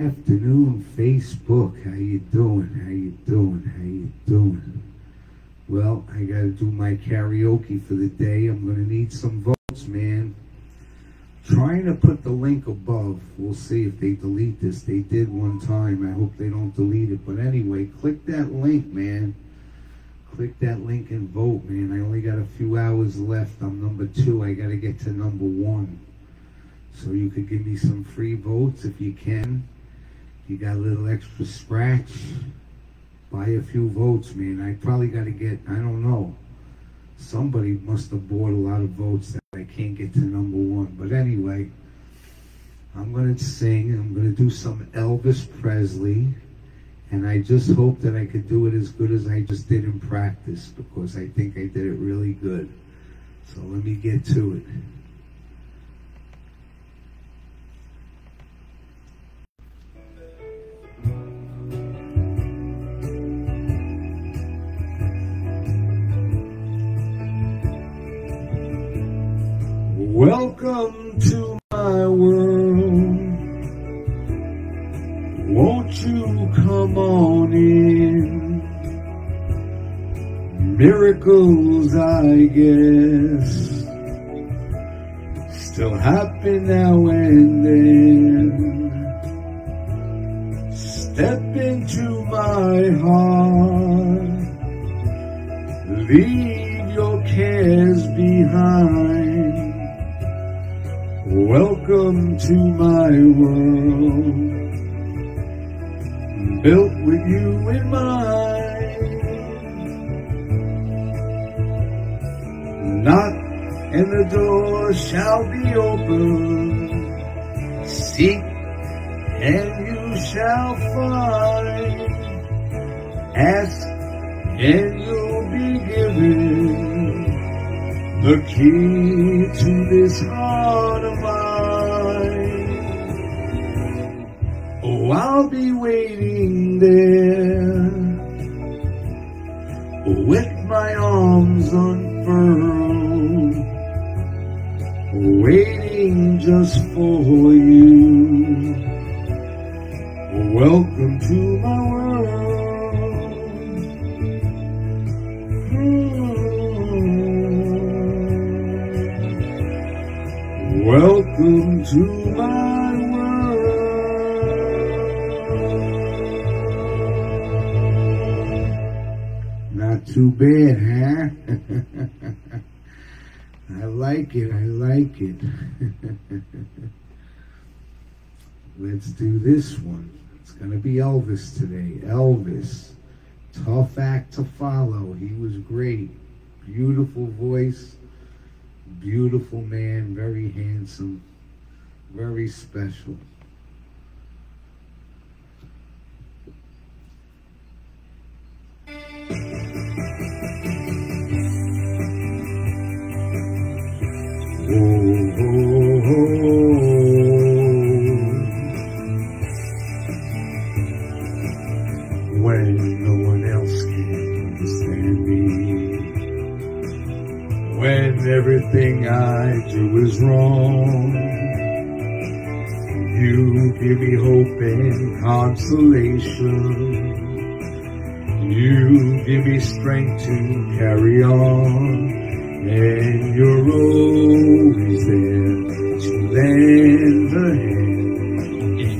afternoon, Facebook. How you doing? How you doing? How you doing? Well, I got to do my karaoke for the day. I'm to need some votes, man. Trying to put the link above. We'll see if they delete this. They did one time. I hope they don't delete it. But anyway, click that link, man. Click that link and vote, man. I only got a few hours left. I'm number two. I got to get to number one. So you could give me some free votes if you can. You got a little extra scratch. Buy a few votes, man. I probably got to get, I don't know. Somebody must have bought a lot of votes that I can't get to number one. But anyway, I'm going to sing. I'm going to do some Elvis Presley. And I just hope that I could do it as good as I just did in practice because I think I did it really good. So let me get to it. And then. Step into my heart, leave your cares behind. Welcome to my world, built with you in mind. Knock and the door shall be open. Seek and you shall find. Ask and you'll be given the key to this heart of mine. Oh, I'll be waiting there with my arms unfurled, waiting just for you. Welcome to my world. Welcome to my world. Not too bad, huh? I like it, I like it. Let's do this one. It's going to be Elvis today. Elvis. Tough act to follow. He was great. Beautiful voice beautiful man, very handsome, very special. When everything I do is wrong. You give me hope and consolation. You give me strength to carry on. And you're always there to lend a hand in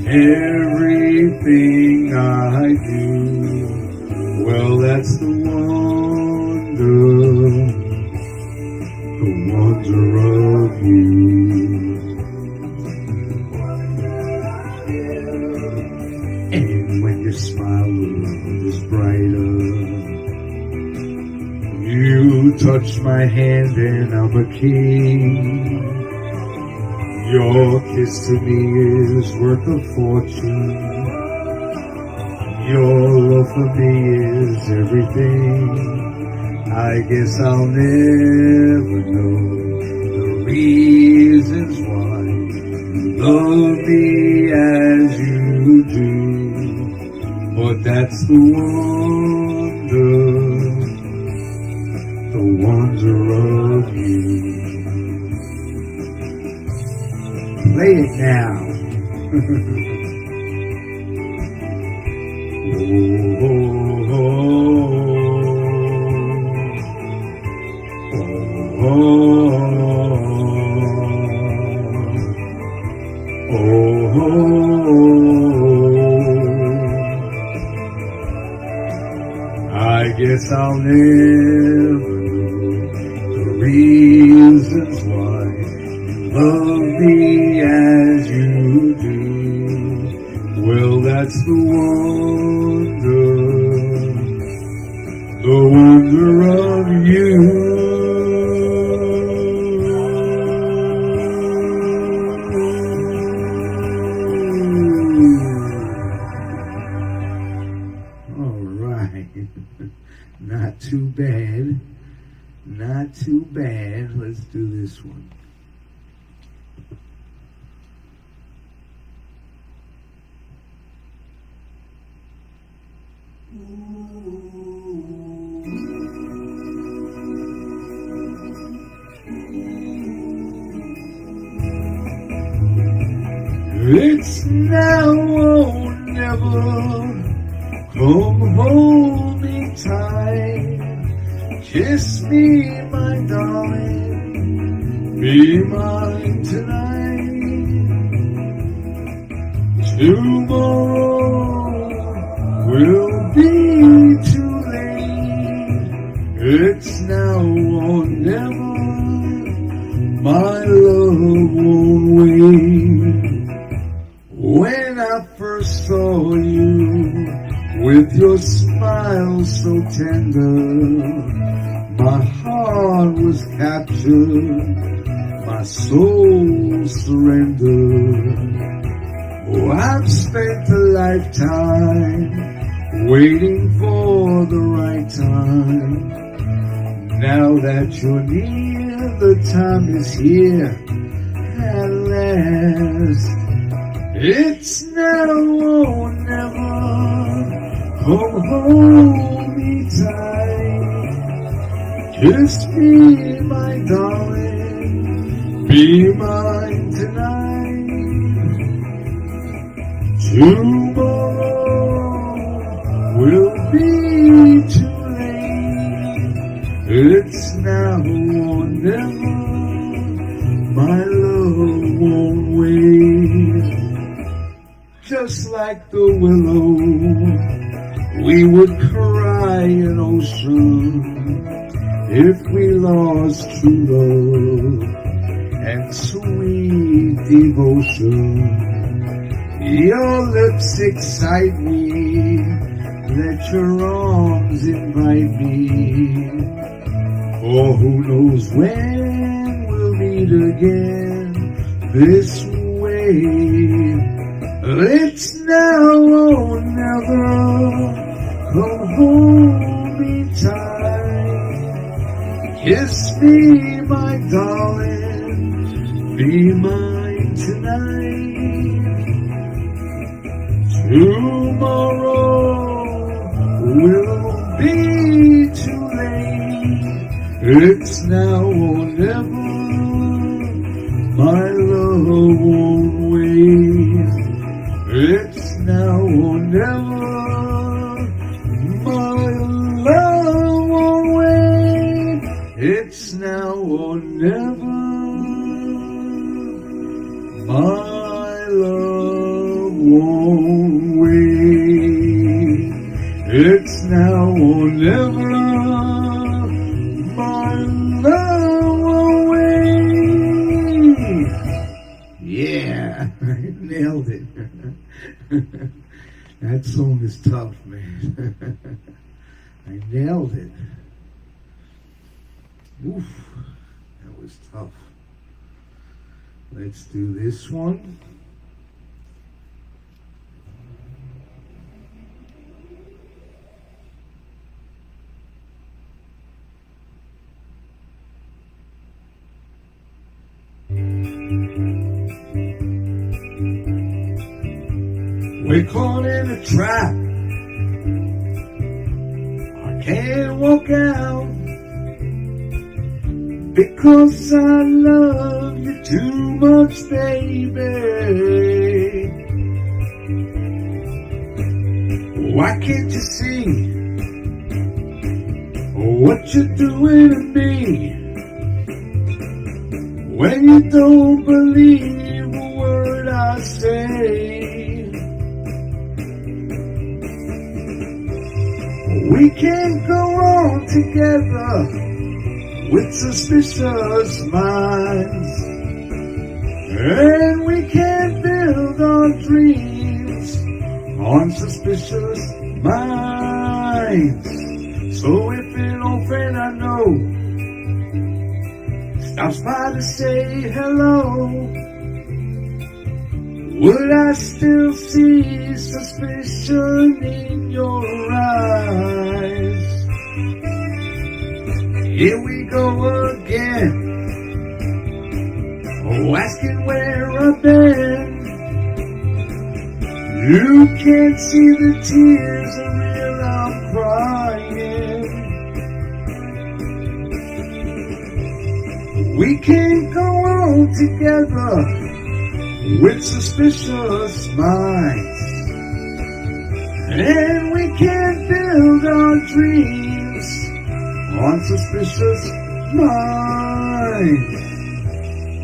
everything I do. Well, that's the wonder wonder of you. And when your smile is brighter, you touch my hand and I'm a king. Your kiss to me is worth a fortune. Your love for me is everything. I guess I'll never know reasons why you love me as you do. But that's the wonder, the wonder of you. Play it now. guess Not too bad. Not too bad. Let's do this one. It's now or never. Come hold me tight, kiss me, my darling, be mine tonight. Tomorrow will be too late. It's now or never. My love your smile so tender, my heart was captured, my soul surrendered. Oh, I've spent a lifetime waiting for the right time. Now that you're near, the time is here at last. It's Come hold me tight. Kiss me, my darling. Be mine tonight. Tomorrow will be too late. It's now or never. My love won't wait just like the willow, we would cry an ocean if we lost true love and sweet devotion. Your lips excite me, let your arms invite me. For who knows when we'll meet again this way. It's now or never. Come hold me tight. Kiss me, my darling. Be mine tonight. Tomorrow will be too late. It's now or never. My love won't wait. It's now or never. Now or never. My love won't wait. It's now or never. My love won't wait. Yeah, I nailed it. that song is tough, man. I nailed it. Oof, that was tough. Let's do this one. We're caught in a trap. Because I love you too much, baby. Why can't you see what you're doing to me? When you don't believe a word I say We can't go on together with suspicious minds And we can't build our dreams on suspicious minds So if an old friend I know stops by to say hello, would I still see suspicion in your eyes? Here we go again, oh, asking where I've been. You can't see the tears are real, I'm crying. We can't go on together with suspicious minds. And we can't build our dreams on suspicious.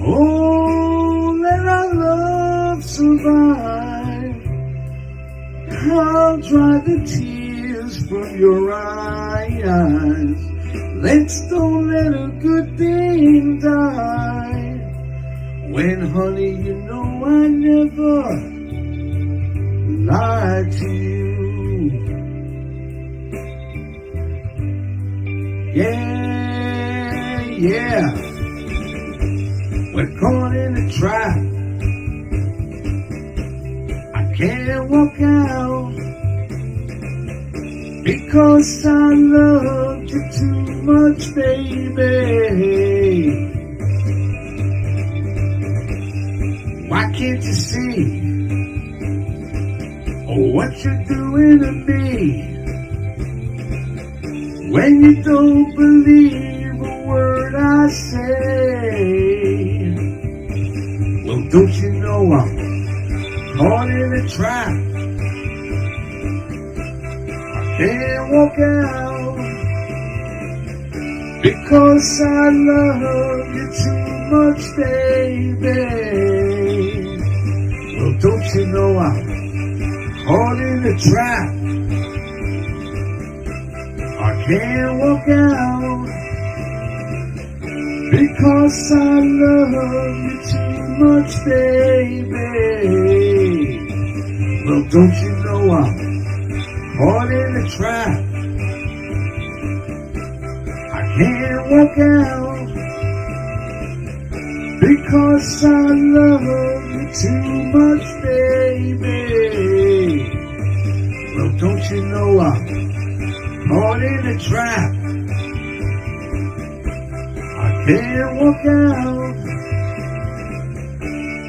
Oh, let our love survive. I'll dry the tears from your eyes. Let's don't let a good thing die. When, honey, you know I never lied to you. Yeah, yeah. We're caught in a trap. I can't walk out because I loved you too much, baby. Why can't you see what you're doing to me? When you don't believe a word I say, well, don't you know I'm caught in a trap? I can't walk out because I love you too much, baby. Well, don't you know I'm caught in a trap? Can't walk out because I love you too much, baby. Well, don't you know I'm caught in a trap? I can't walk out because I love you too much, baby. Well, don't you know I'm caught in a trap? I can't walk out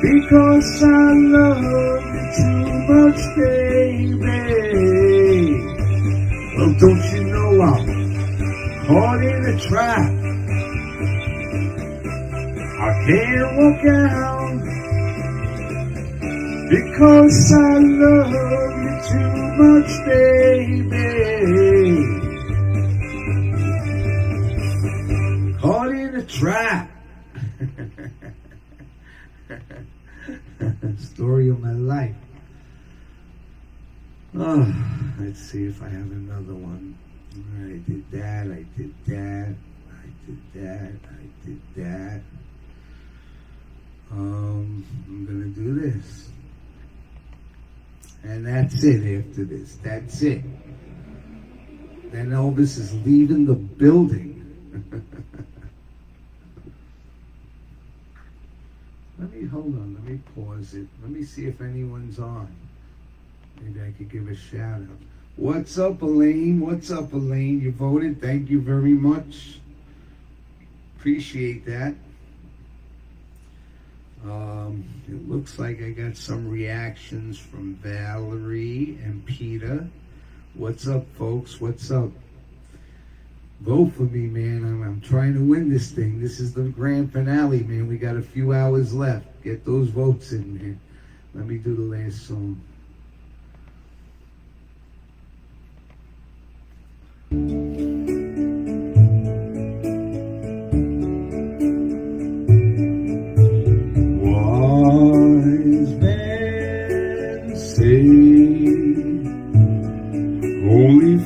because I love you too much, baby. Well, don't you know I'm caught in a trap? I can't walk out because I love you too much, baby. Trap. Story of my life. Oh, let's see if I have another one. I did that, I did that, I did that, I did that. Um, I'm gonna do this. And that's it after this. That's it. Then Elvis is leaving the building. let me hold on, let me pause it. Let me see if anyone's on. Maybe I could give a shout out. What's up, Elaine? What's up, Elaine? You voted. Thank you very much. Appreciate that. Um, it looks like I got some reactions from Valerie and Peter. What's up, folks? What's up? Vote for me, man. I'm, I'm trying to win this thing. This is the grand finale, man. We got a few hours left. Get those votes in, man. Let me do the last song. Wise men say only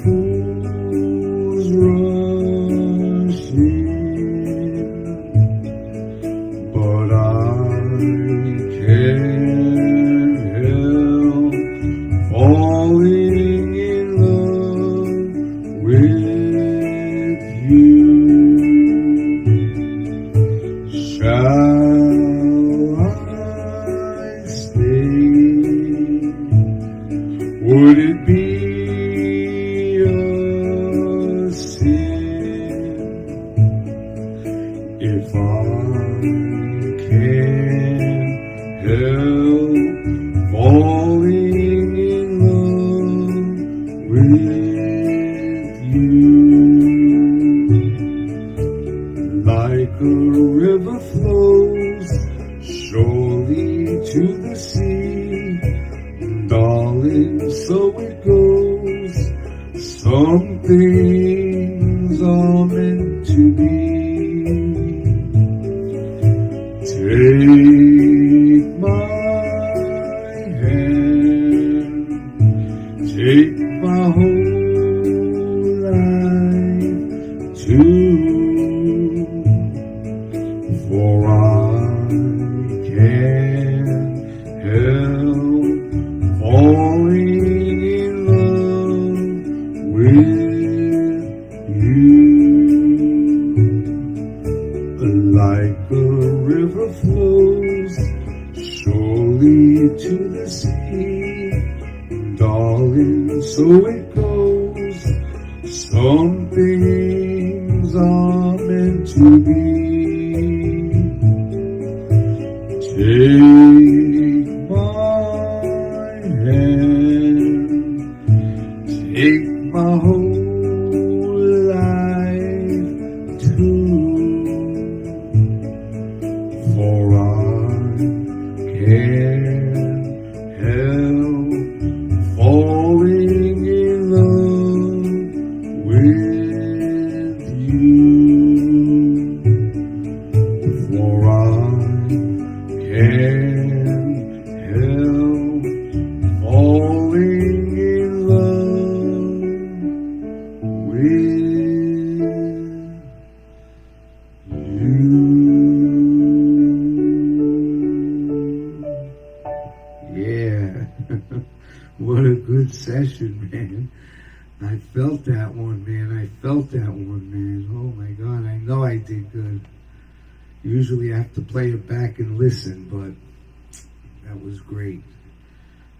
that was great.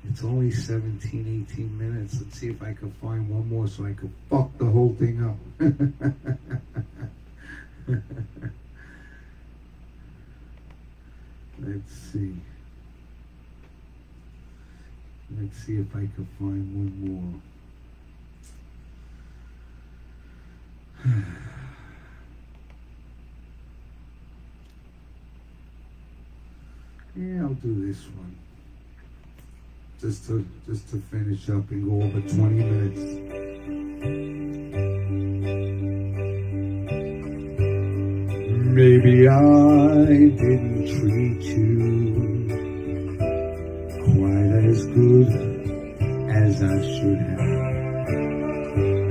It's only 17, 18 minutes. Let's see if I can find one more so I can fuck the whole thing up. Let's see. Let's see if I can find one more. Yeah, I'll do this one. Just to just to finish up and go over 20 minutes. Maybe I didn't treat you quite as good as I should have.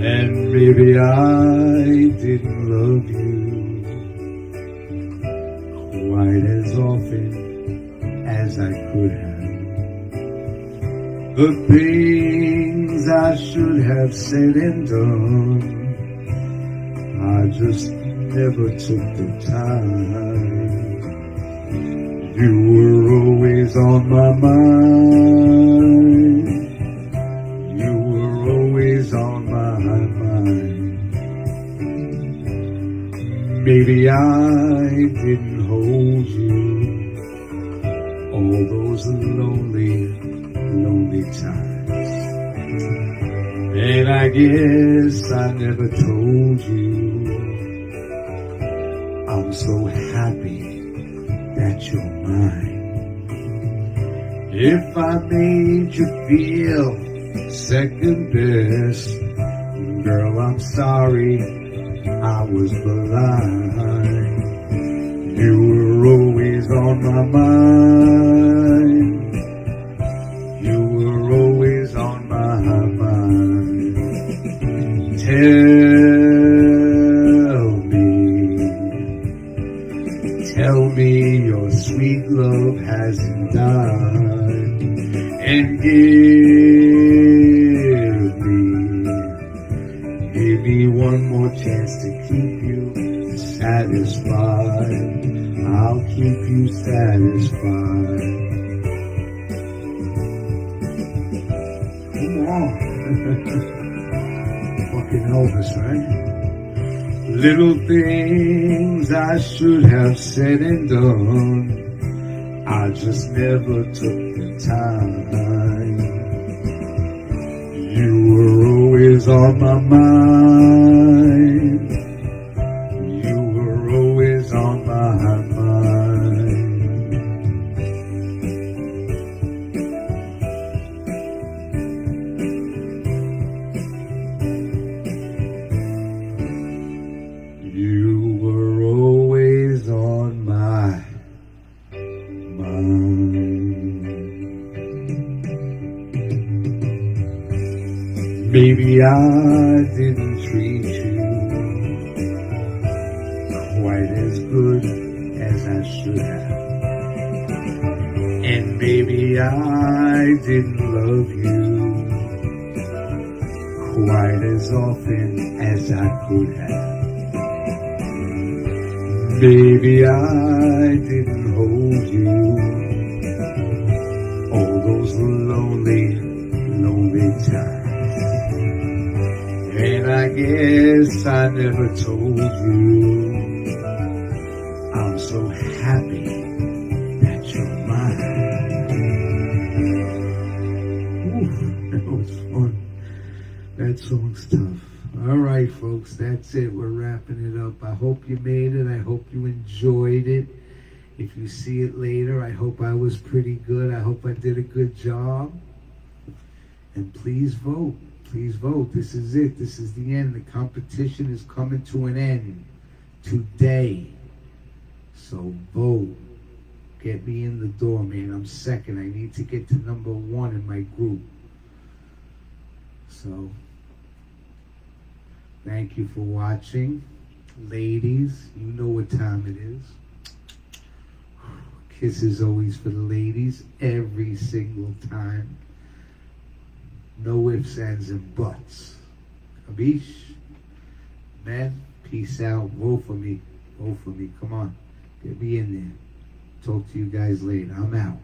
And maybe I didn't love you quite as often as I could have. The things I should have said and done, I just never took the time. You were always on my mind. You were always on my mind. Maybe I didn't hold you those lonely, lonely times. And I guess I never told you I'm so happy that you're mine. If I made you feel second best, girl, I'm sorry I was blind. You were always on my mind. Tell me, tell me your sweet love hasn't died, and give me, give me one more chance to keep you satisfied. I'll keep you satisfied. Elvis, right? Little things I should have said and done. I just never took the time. You were always on my mind. I didn't treat you quite as good as I should have. And maybe I didn't love you quite as often as I could have. Maybe I didn't hold you all those lonely, I guess I never told you I'm so happy that you're mine. Ooh, that was fun. That song's tough. All right, folks, that's it. We're wrapping it up. I hope you made it. I hope you enjoyed it. If you see it later, I hope I was pretty good. I hope I did a good job. And please vote. Please vote. This is it. This is the end. The competition is coming to an end today. So vote. Get me in the door, man. I'm second. I need to get to number one in my group. So, thank you for watching. Ladies, you know what time it is. Kisses always for the ladies, every single time. No ifs, ands, and buts. Kabish? Man, peace out. Vote for me. Vote for me. Come on. Get me in there. Talk to you guys later. I'm out.